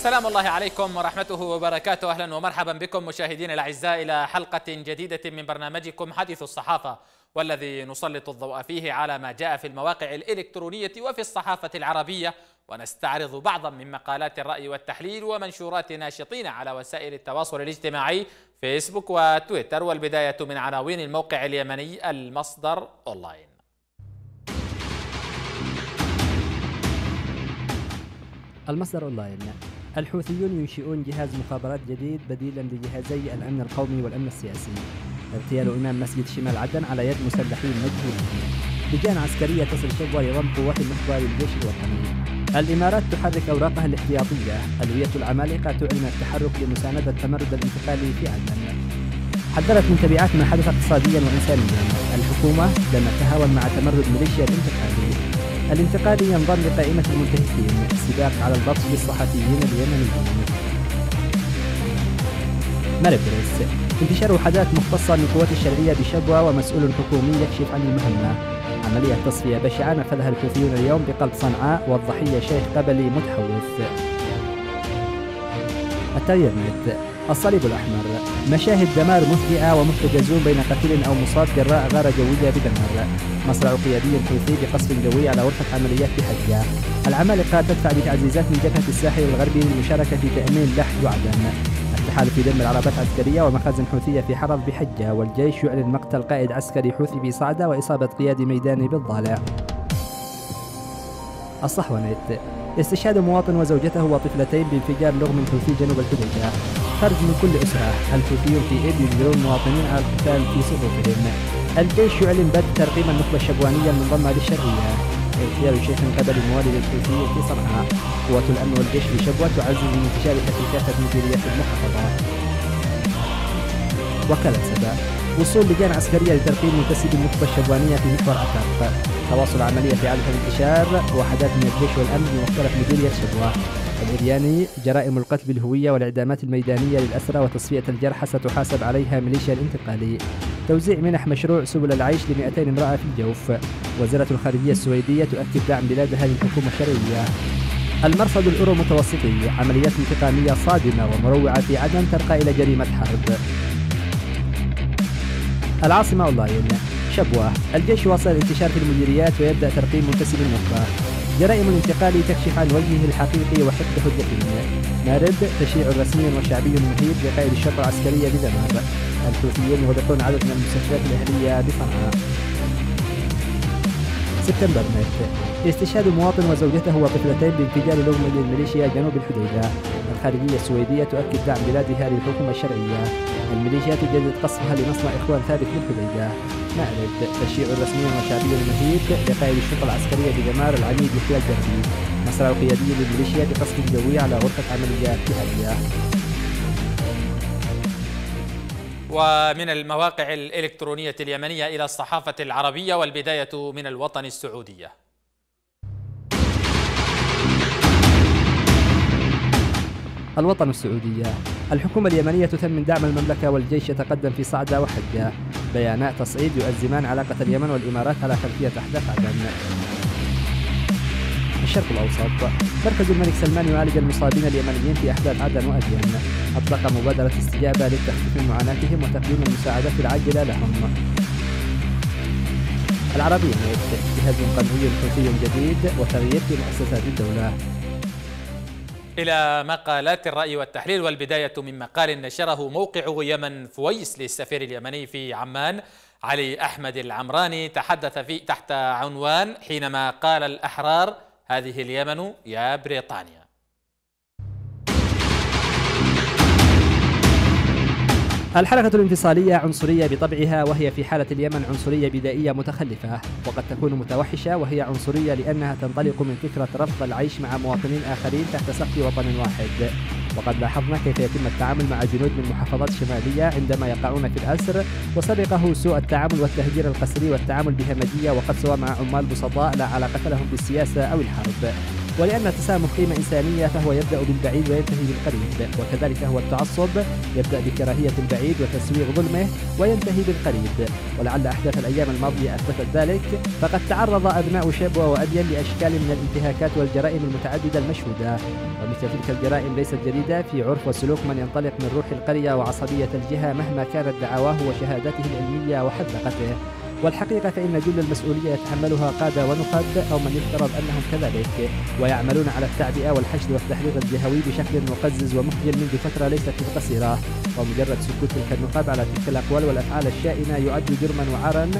سلام الله عليكم ورحمته وبركاته. أهلا ومرحبا بكم مشاهدينا الأعزاء إلى حلقة جديدة من برنامجكم حديث الصحافة والذي نسلط الضوء فيه على ما جاء في المواقع الإلكترونية وفي الصحافة العربية. ونستعرض بعضا من مقالات الرأي والتحليل ومنشورات ناشطين على وسائل التواصل الاجتماعي فيسبوك وتويتر والبداية من عناوين الموقع اليمني المصدر أونلاين. المصدر أونلاين. الحوثيون ينشئون جهاز مخابرات جديد بديلا لجهازي الأمن القومي والأمن السياسي. اغتيال إمام مسجد شمال عدن على يد مسلحين مجهولين. لجان عسكرية تصل شبوة لضم قوات النخبة للجيش الوطني. الإمارات تحرك أوراقها الاحتياطية. ألوية العمالقة تعلن التحرك لمساندة التمرد الانتقالي في عدن. حذرت من تبعات ما حدث اقتصاديا وإنسانيا. الحكومة لم تتهاون مع تمرد ميليشيا الانتقالي الانتقالي ينضم لقائمة المنتهكين سباق على البطش بالصحفيين اليمنيين. مربرس انتشار وحدات مختصة من القوات الشرعية بشبوة ومسؤول حكومي يكشف عن المهمة. عملية تصفية بشعة نفذها الحوثيون اليوم بقلب صنعاء والضحية شيخ قبلي متحوث. التغيير الصليب الأحمر. مشاهد دمار مفجئة ومحتجزون بين قتيل أو مصاب جراء غارة جوية بدمار. مصرع قيادي حوثي بقصف جوي على غرفة عمليات بحجة. العمالقة تدفع بتعزيزات من جبهة الساحل الغربي للمشاركة في تأمين لحج وعدن التحالف يدمر عربات عسكرية ومخازن حوثية في حرب بحجة. والجيش يعلن مقتل قائد عسكري حوثي بصعدة وإصابة قيادي ميداني بالضالع. الصحونت استشهاد مواطن وزوجته وطفلتين بانفجار لغم حوثي جنوب الحديدة. خرج من كل أسرة الحوثيون في إيد يجبرون المواطنين على القتال في صفوفهم الجيش يعلن بدء ترقيم النخبة الشبوانية المنضمة للشرعية اغتيال شيخ قبل الموالي للحوثيين في صنعاء. قوات الأمن والجيش بشبوة تعزز من انتشارها في كافة مديريات المحافظة. وكالة سبا وصول لجان عسكرية لترقيم منتسب النخبة الشبوانية في محور أكاف تواصل عملية في عادة الانتشار وحدات من الجيش والأمن بمختلف مديرية شبوة. الإرياني جرائم القتل بالهوية والإعدامات الميدانية للأسرى وتصفية الجرحى ستحاسب عليها ميليشيا الانتقالي. توزيع منح مشروع سبل العيش ل 200 امرأة في الجوف. وزارة الخارجية السويدية تؤكد دعم بلادها للحكومة الشرعية المرصد الأورو متوسطي عمليات انتقامية صادمة ومروعة في عدن ترقى إلى جريمة حرب. العاصمة أونلاين شبوة. الجيش واصل الانتشار في المديريات ويبدأ ترقيم منتسب النخبة جرائم الانتقال تكشف عن وجهه الحقيقي وحقده الدفين مارب تشيع رسمي وشعبي مهيب لقائد الشرطة العسكرية بدمار. الحوثيون يغلقون عدد من المستشفيات الأهلية بصنعاء سبتمبر مات استشهاد مواطن وزوجته وطفلتين بانفجار لغم للميليشيا جنوب الحديدة. الخارجية السويدية تؤكد دعم بلادها للحكومة الشرعية. الميليشيا تجدد قصفها لمصنع إخوان ثابت بالحديدة مأرب تشييع رسمي وشعبي مهيب لقائد الشرطة العسكرية بدمار العميد يحيى الجربي مصرع قيادي للميليشيا بقصف جوي على غرفة عمليات بهدية ومن المواقع الإلكترونية اليمنية إلى الصحافة العربية والبداية من الوطن السعودية. الوطن السعودية. الحكومة اليمنية تثمن دعم المملكة والجيش يتقدم في صعدة وحجة بيانات تصعيد يؤزمان علاقة اليمن والإمارات على خلفية أحداث عدن. الشرق الأوسط. مركز الملك سلمان يعالج المصابين اليمنيين في أحداث عدن وأدين. أطلق مبادرة استجابة للتخفيف من معاناتهم وتقديم المساعدات العاجلة لهم. العربية جهاز قانوني حوثي جديد وتغيير في مؤسسات الدولة. إلى مقالات الرأي والتحليل والبداية من مقال نشره موقع يمن فويس للسفير اليمني في عمان علي أحمد العمراني. تحدث في تحت عنوان حينما قال الأحرار هذه اليمن يا بريطانيا. الحركة الانفصالية عنصرية بطبعها وهي في حالة اليمن عنصرية بدائية متخلفة. وقد تكون متوحشة وهي عنصرية لأنها تنطلق من فكرة رفض العيش مع مواطنين آخرين تحت سقف وطن واحد. وقد لاحظنا كيف يتم التعامل مع جنود من محافظات شمالية عندما يقعون في الأسر وسبقه سوء التعامل والتهجير القسري والتعامل بهمجية وقد سوى مع عمال بسطاء لا علاقة لهم بالسياسة أو الحرب. ولأن التسامح قيمة إنسانية فهو يبدأ بالبعيد وينتهي بالقريب. وكذلك هو التعصب يبدأ بكراهية البعيد وتسويغ ظلمه وينتهي بالقريب. ولعل أحداث الأيام الماضية أثبتت ذلك فقد تعرض أبناء شبوة وأدين لأشكال من الانتهاكات والجرائم المتعددة المشهودة. ومثل تلك الجرائم ليست جديدة في عرف وسلوك من ينطلق من روح القرية وعصبية الجهة مهما كانت دعواه وشهاداته العلمية وحذقته. والحقيقة فإن جل المسؤولية يتحملها قادة ونخب أو من يفترض أنهم كذلك ويعملون على التعبئة والحشد والتحريض الجهوي بشكل مقزز ومخجل منذ فترة ليست قصيرة. ومجرد سكوت تلك النقاب على تلك الأقوال والأفعال الشائنة يعد جرما وعرا.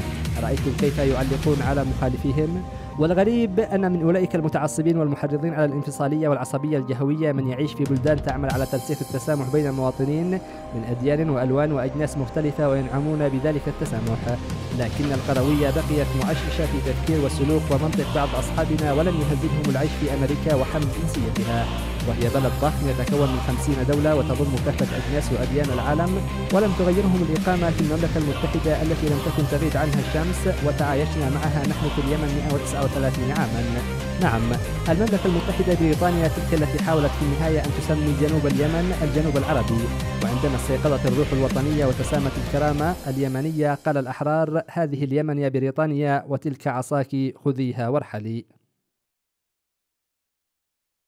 رأيتم كيف يعلقون على مخالفيهم؟ والغريب أن من أولئك المتعصبين والمحرضين على الانفصالية والعصبية الجهوية من يعيش في بلدان تعمل على ترسيخ التسامح بين المواطنين من أديان وألوان وأجناس مختلفة وينعمون بذلك التسامح. لكن القروية بقيت مؤششة في تفكير وسلوك ومنطق بعض أصحابنا ولم يهزمهم العيش في أمريكا وحمل جنسيتها. وهي بلد ضخم يتكون من خمسين دولة وتضم كافة أجناس وأديان العالم ولم تغيرهم الإقامة في المملكة المتحدة التي لم تكن تغيب عنها الشمس وتعايشنا معها نحن في اليمن 139 عاما. نعم. المملكة المتحدة بريطانيا تلك التي حاولت في النهاية أن تسمي جنوب اليمن الجنوب العربي. وعندما استيقظت الروح الوطنية وتسامت الكرامة اليمنية قال الأحرار هذه اليمن يا بريطانيا وتلك عصاك خذيها وارحلي.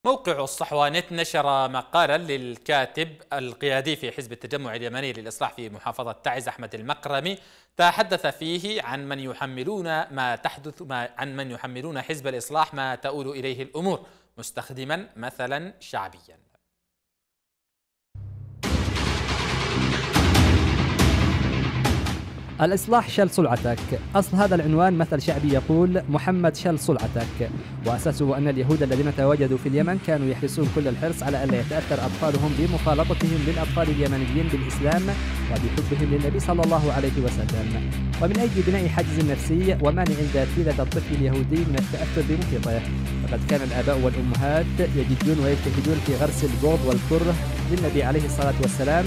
موقع الصحوانت نشر مقالا للكاتب القيادي في حزب التجمع اليمني للإصلاح في محافظة تعز أحمد المقرمي تحدث فيه عن من يحملون ما تحدث ما عن من يحملون حزب الإصلاح ما تؤول إليه الأمور مستخدما مثلا شعبيا. الإصلاح شل صلعتك أصل هذا العنوان مثل شعبي يقول محمد شل صلعتك وأساسه أن اليهود الذين تواجدوا في اليمن كانوا يحرصون كل الحرص على ألا يتأثر أطفالهم بمخالطتهم للأطفال اليمنيين بالإسلام وبحبهم للنبي صلى الله عليه وسلم. ومن أجل بناء حاجز نفسي ومانع ذاتية الطفل اليهودي من التأثر بمحيطه فقد كان الآباء والأمهات يجدون ويجتهدون في غرس البغض والكره للنبي عليه الصلاة والسلام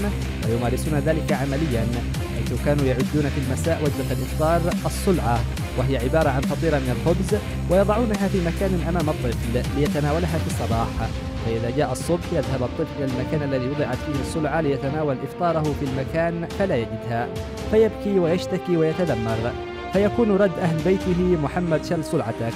ويمارسون ذلك عمليا حيث كانوا يعدون في المساء وجبة الإفطار الصلعة وهي عبارة عن فطيرة من الخبز ويضعونها في مكان أمام الطفل ليتناولها في الصباح. فإذا جاء الصبح يذهب الطفل إلى المكان الذي وضعت فيه الصلعة ليتناول إفطاره في المكان فلا يجدها فيبكي ويشتكي ويتذمر. فيكون رد أهل بيته محمد شل صلعتك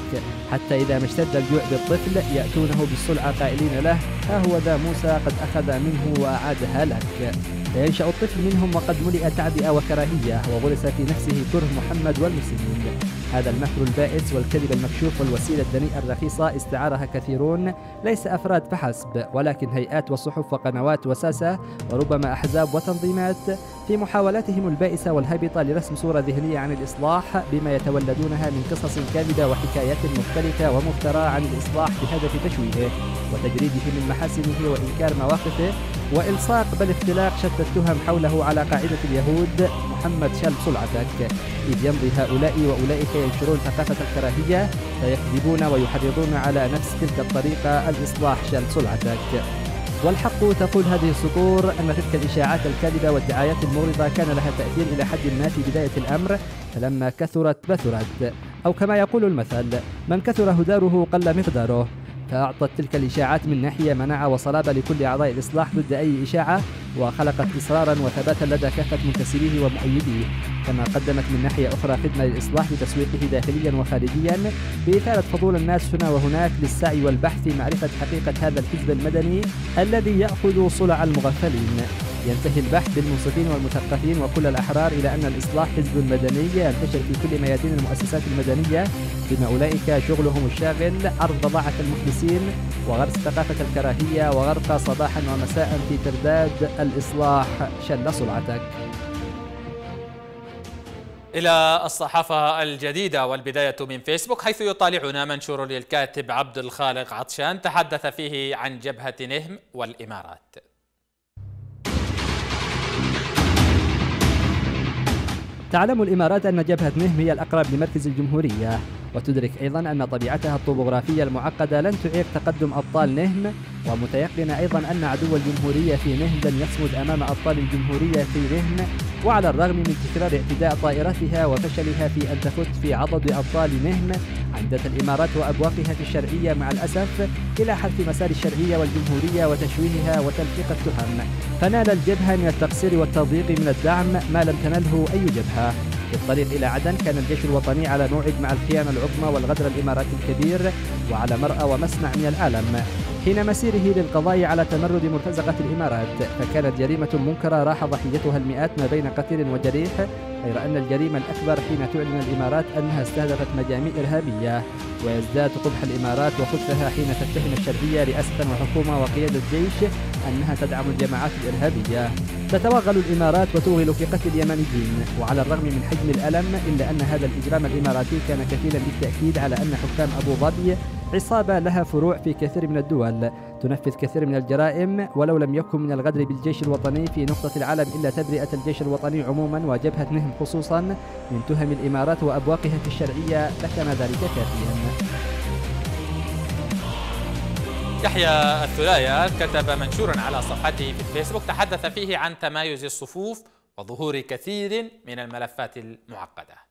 حتى إذا ما اشتد الجوع بالطفل يأتونه بالصلعة قائلين له ها هو ذا موسى قد أخذ منه وأعادها لك. فينشأ الطفل منهم وقد ملئ تعبئة وكراهية وغرس في نفسه كره محمد والمسلمين. هذا المكر البائس والكذب المكشوف والوسيلة الدنيئة الرخيصة. استعارها كثيرون. ليس أفراد فحسب ولكن هيئات وصحف وقنوات وساسة وربما أحزاب وتنظيمات. في محاولاتهم البائسة والهابطة لرسم صورة ذهنية عن الإصلاح بما يتولدونها من قصص كاذبة وحكايات مختلفة ومفترى عن الإصلاح بهدف تشويهه وتجريده من محاسنه وإنكار مواقفه. وإلصاق بل اختلاق شتى التهم حوله على قاعدة اليهود محمد شل صلعتك إذ يمضي هؤلاء وأولئك ينشرون ثقافة الكراهية فيكذبون ويحرضون على نفس تلك الطريقة الإصلاح شل صلعتك والحق تقول هذه السطور أن تلك الإشاعات الكاذبة والدعايات المغرضة كان لها تأثير إلى حد ما في بداية الأمر فلما كثرت بثرت. أو كما يقول المثل من كثر هداره قل مقداره. فأعطت تلك الإشاعات من ناحية مناعة وصلابة لكل أعضاء الإصلاح ضد أي إشاعة وخلقت إصرارا وثباتا لدى كافة منتسبيه ومؤيديه كما قدمت من ناحية أخرى خدمة للإصلاح بتسويقه داخليا وخارجيا بإثارة فضول الناس هنا وهناك للسعي والبحث في معرفة حقيقة هذا الحزب المدني الذي يأخذ صلع المغفلين. ينتهي البحث بالمنصفين والمثقفين وكل الأحرار إلى أن الإصلاح حزب مدني ينتشر في كل ميادين المؤسسات المدنية بما أولئك شغلهم الشاغل عرض ضاعة المفلسين وغرس ثقافة الكراهية وغرق صباحا ومساء في ترداد الإصلاح. شل صلعتك إلى الصحافة الجديدة والبداية من فيسبوك حيث يطالعنا منشور للكاتب عبد الخالق عطشان تحدث فيه عن جبهة نهم والإمارات. تعلم الإمارات أن جبهة نهم هي الأقرب لمركز الجمهورية وتدرك أيضا أن طبيعتها الطبوغرافية المعقدة لن تعيق تقدم أبطال نهم ومتيقنة أيضا أن عدو الجمهورية في نهم لن يصمد أمام أبطال الجمهورية في نهم. وعلى الرغم من تكرار اعتداء طائرتها وفشلها في أن تفت في عضد أبطال نهم عندت الإمارات وأبواقها في الشرعية مع الأسف إلى حرف مسار الشرعية والجمهورية وتشويهها وتلفيق التهم. فنال الجبهة من التقصير والتضييق من الدعم ما لم تنله أي جبهة. في الطريق إلى عدن كان الجيش الوطني على موعد مع الخيانة العظمى والغدر الإماراتي الكبير وعلى مرأى ومسمع من العالم. حين مسيره للقضاء على تمرد مرتزقة الإمارات فكانت جريمة منكرة راح ضحيتها المئات ما بين قتيل وجريح غير أن الجريمة الأكبر حين تعلن الإمارات أنها استهدفت مجاميع إرهابية ويزداد قبح الإمارات وخبثها حين تتهم الشرعية رئاسة وحكومة وقيادة جيش أنها تدعم الجماعات الإرهابية. تتوغل الإمارات وتوغل في قتل اليمنيين وعلى الرغم من حجم الألم إلا أن هذا الإجرام الإماراتي كان كفيلا بالتأكيد على أن حكام أبو ظبي عصابة لها فروع في كثير من الدول. تنفذ كثير من الجرائم ولو لم يكن من الغدر بالجيش الوطني في نقطة العالم إلا تبرئة الجيش الوطني عموما وجبهة نهم خصوصا من تهم الإمارات وأبواقها في الشرعية لكان ذلك كافيا. يحيى الثلايا كتب منشورا على صفحته في الفيسبوك تحدث فيه عن تمايز الصفوف وظهور كثير من الملفات المعقدة.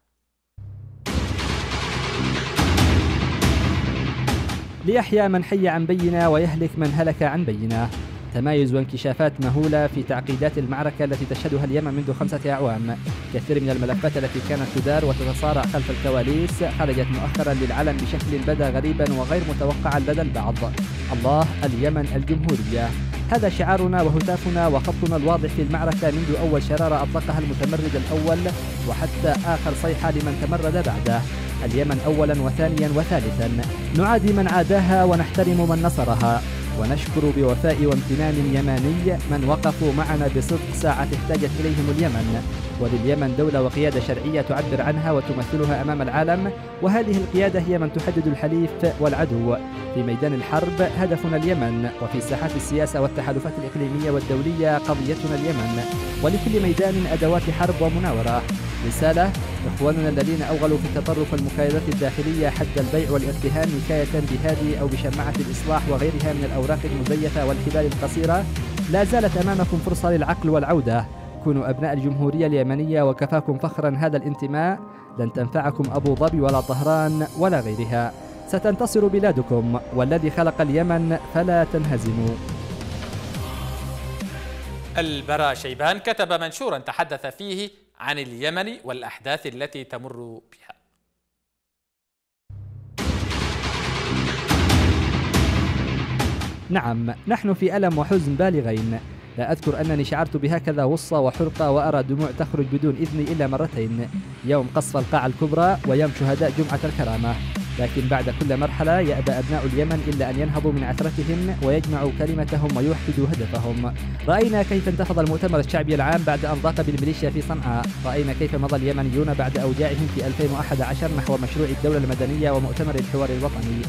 ليحيى من حي عن بينة ويهلك من هلك عن بينة تمايز وانكشافات مهولة في تعقيدات المعركة التي تشهدها اليمن منذ خمسة أعوام. كثير من الملفات التي كانت تدار وتتصارع خلف الكواليس خرجت مؤخرا للعلن بشكل بدا غريبا وغير متوقعا لدى البعض. الله اليمن الجمهورية. هذا شعارنا وهتافنا وخطنا الواضح في المعركة منذ أول شرارة أطلقها المتمرد الأول وحتى آخر صيحة لمن تمرد بعده. اليمن أولا وثانيا وثالثا. نعادي من عاداها ونحترم من نصرها. ونشكر بوفاء وامتنان يماني من وقفوا معنا بصدق ساعة احتاجت إليهم اليمن. ولليمن دولة وقيادة شرعية تعبر عنها وتمثلها أمام العالم. وهذه القيادة هي من تحدد الحليف والعدو. في ميدان الحرب هدفنا اليمن وفي ساحات السياسة والتحالفات الإقليمية والدولية قضيتنا اليمن. ولكل ميدان أدوات حرب ومناورة. رسالة إخواننا الذين أوغلوا في التطرف والمكايدات الداخلية حد البيع والارتهان نكاية بهذه أو بشماعة الإصلاح وغيرها من الأوراق المزيفة والحبال القصيرة لا زالت أمامكم فرصة للعقل والعودة. كونوا أبناء الجمهورية اليمنية وكفاكم فخرا هذا الانتماء. لن تنفعكم أبو ظبي ولا طهران ولا غيرها. ستنتصر بلادكم والذي خلق اليمن فلا تنهزموا. البراء شيبان كتب منشورا تحدث فيه عن اليمن والأحداث التي تمر بها. نعم نحن في ألم وحزن بالغين. لا أذكر أنني شعرت بهكذا وصة وحرقة وأرى دموع تخرج بدون إذني إلا مرتين. يوم قصف القاعة الكبرى ويوم شهداء جمعة الكرامة. لكن بعد كل مرحلة يأبى أبناء اليمن إلا أن ينهضوا من عثرتهم ويجمعوا كلمتهم ويوحدوا هدفهم. رأينا كيف انتفض المؤتمر الشعبي العام بعد أن ضاق بالميليشيا في صنعاء. رأينا كيف مضى اليمنيون بعد أوجاعهم في 2011 نحو مشروع الدولة المدنية ومؤتمر الحوار الوطني.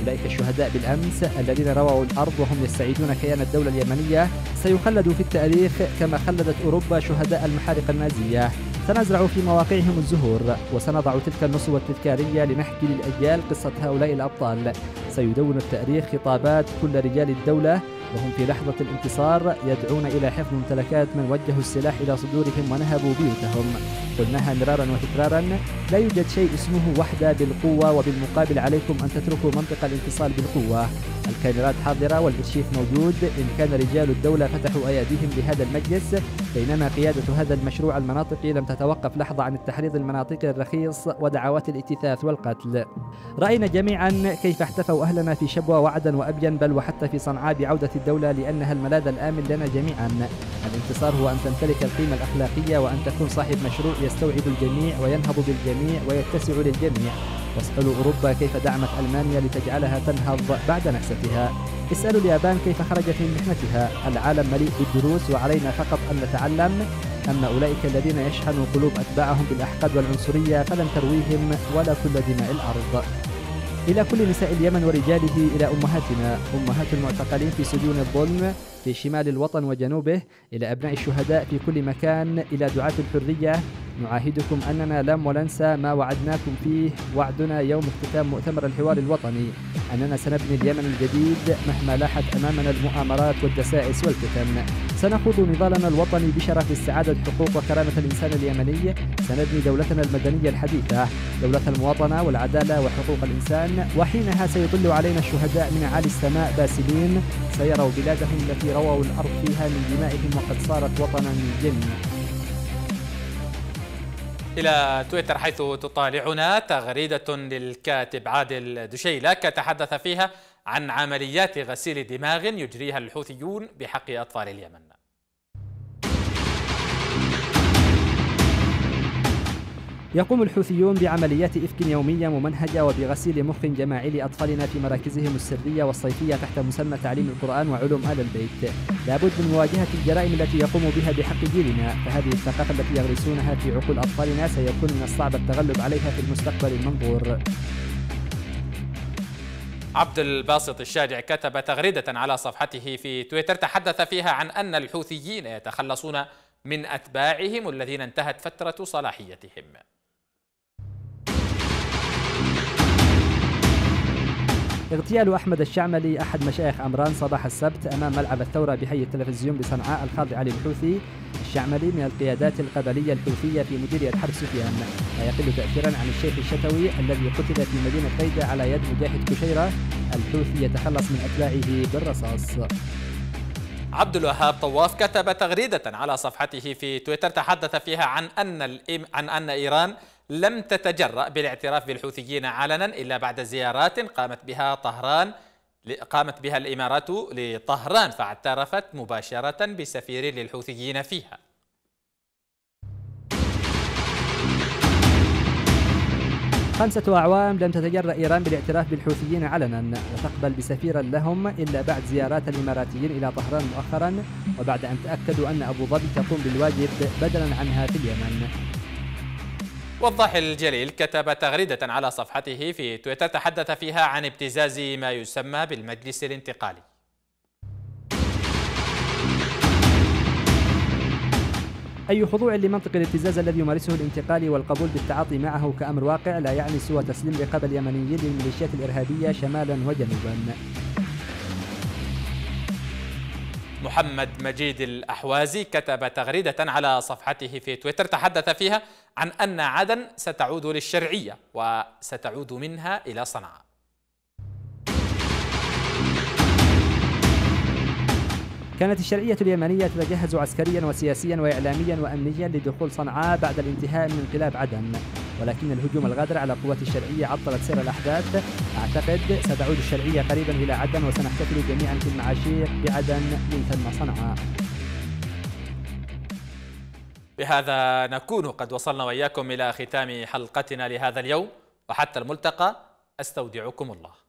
أولئك الشهداء بالأمس الذين رووا الأرض وهم يستعيدون كيان الدولة اليمنية. سيخلدوا في التاريخ كما خلدت أوروبا شهداء المحارق النازية. سنزرع في مواقعهم الزهور وسنضع تلك النصب التذكارية لنحكي للأجيال قصة هؤلاء الأبطال. سيدون التاريخ خطابات كل رجال الدولة وهم في لحظة الانتصار يدعون إلى حفظ ممتلكات من وجهوا السلاح إلى صدورهم ونهبوا بيوتهم. قلناها مرارا وتكرارا لا يوجد شيء اسمه وحدة بالقوة وبالمقابل عليكم أن تتركوا منطق الانفصال بالقوة. الكاميرات حاضرة والإرشيف موجود. إن كان رجال الدولة فتحوا أيديهم لهذا المجلس بينما قيادة هذا المشروع المناطقي لم تتوقف لحظة عن التحريض المناطقي الرخيص ودعوات الاجتثاث والقتل. رأينا جميعا كيف احتفوا أهلنا في شبوة وعدا وأبين بل وحتى في صنعاء بعودة الدولة لأنها الملاذ الآمن لنا جميعا. الانتصار هو أن تمتلك القيمة الأخلاقية وأن تكون صاحب مشروع يستوعب الجميع وينهض بالجميع ويتسع للجميع. واسألوا أوروبا كيف دعمت ألمانيا لتجعلها تنهض بعد نكستها. اسألوا اليابان كيف خرجت من محنتها العالم مليء بالدروس وعلينا فقط أن نتعلم أما أولئك الذين يشحنوا قلوب أتباعهم بالأحقاد والعنصرية فلن ترويهم ولا كل دماء الأرض. إلى كل نساء اليمن ورجاله إلى أمهاتنا. أمهات المعتقلين في سجون الظلم في شمال الوطن وجنوبه إلى أبناء الشهداء في كل مكان إلى دعاة الحرية نعاهدكم أننا لم وننسى ما وعدناكم فيه. وعدنا يوم اختتام مؤتمر الحوار الوطني. أننا سنبني اليمن الجديد مهما لاحت أمامنا المؤامرات والدسائس والفتن. سنخوض نضالنا الوطني بشرف استعادة حقوق وكرامة الإنسان اليمني. سنبني دولتنا المدنية الحديثة. دولة المواطنة والعدالة وحقوق الإنسان. وحينها سيطل علينا الشهداء من أعالي السماء باسلين. سيروا بلادهم التي رووا الأرض فيها من دمائهم وقد صارت وطنا جنة إلى تويتر حيث تطالعنا. تغريدة للكاتب عادل دشيلك تحدث فيها عن عمليات غسيل دماغ يجريها الحوثيون بحق أطفال اليمن. يقوم الحوثيون بعمليات إفك يومية ممنهجة وبغسيل مخ جماعي لأطفالنا في مراكزهم السرية والصيفية تحت مسمى تعليم القرآن وعلوم آل البيت. لابد من مواجهة الجرائم التي يقوم بها بحق جيلنا فهذه الثقافة التي يغرسونها في عقول أطفالنا سيكون من الصعب التغلب عليها في المستقبل المنظور. عبد الباسط الشاجع كتب تغريدة على صفحته في تويتر تحدث فيها عن أن الحوثيين يتخلصون من أتباعهم الذين انتهت فترة صلاحيتهم. اغتيال أحمد الشعملي أحد مشايخ عمران صباح السبت أمام ملعب الثورة بحي التلفزيون بصنعاء الخاضع للحوثي الشعملي من القيادات القبلية الحوثية في مديرية حرب سفيان. لا يقل تأثيرا عن الشيخ الشتوي الذي قتل في مدينة ريدة على يد مجاهد كشيرة. الحوثي يتخلص من أتباعه بالرصاص. عبد الوهاب طواف كتب تغريدة على صفحته في تويتر تحدث فيها عن أن عن أن إيران لم تتجرأ بالاعتراف بالحوثيين علنا إلا بعد زيارات قامت بها طهران قامت بها الإمارات لطهران فاعترفت مباشرة بسفير للحوثيين فيها. خمسة أعوام لم تتجرأ إيران بالاعتراف بالحوثيين علنا. وتقبل بسفيرا لهم إلا بعد زيارات الإماراتيين إلى طهران مؤخرا وبعد أن تأكدوا أن أبو ظبي تقوم بالواجب بدلا عنها في اليمن. وضح الجليل كتب تغريدة على صفحته في تويتر تحدث فيها عن ابتزاز ما يسمى بالمجلس الانتقالي. أي خضوع لمنطق الابتزاز الذي يمارسه الانتقالي والقبول بالتعاطي معه كأمر واقع لا يعني سوى تسليم رقاب اليمنيين للميليشيات الإرهابية شمالا وجنوبا. محمد مجيد الأحوازي كتب تغريدة على صفحته في تويتر تحدث فيها عن أن عدن ستعود للشرعية وستعود منها إلى صنعاء. كانت الشرعية اليمنية تتجهز عسكريا وسياسيا وإعلاميا وأمنيا لدخول صنعاء بعد الانتهاء من انقلاب عدن. ولكن الهجوم الغادر على قوات الشرعية عطلت سير الأحداث. أعتقد ستعود الشرعية قريبا إلى عدن وسنحتفل جميعا في المعاشيق بعدن من ثم صنعاء. بهذا نكون قد وصلنا وإياكم إلى ختام حلقتنا لهذا اليوم. وحتى الملتقى أستودعكم الله.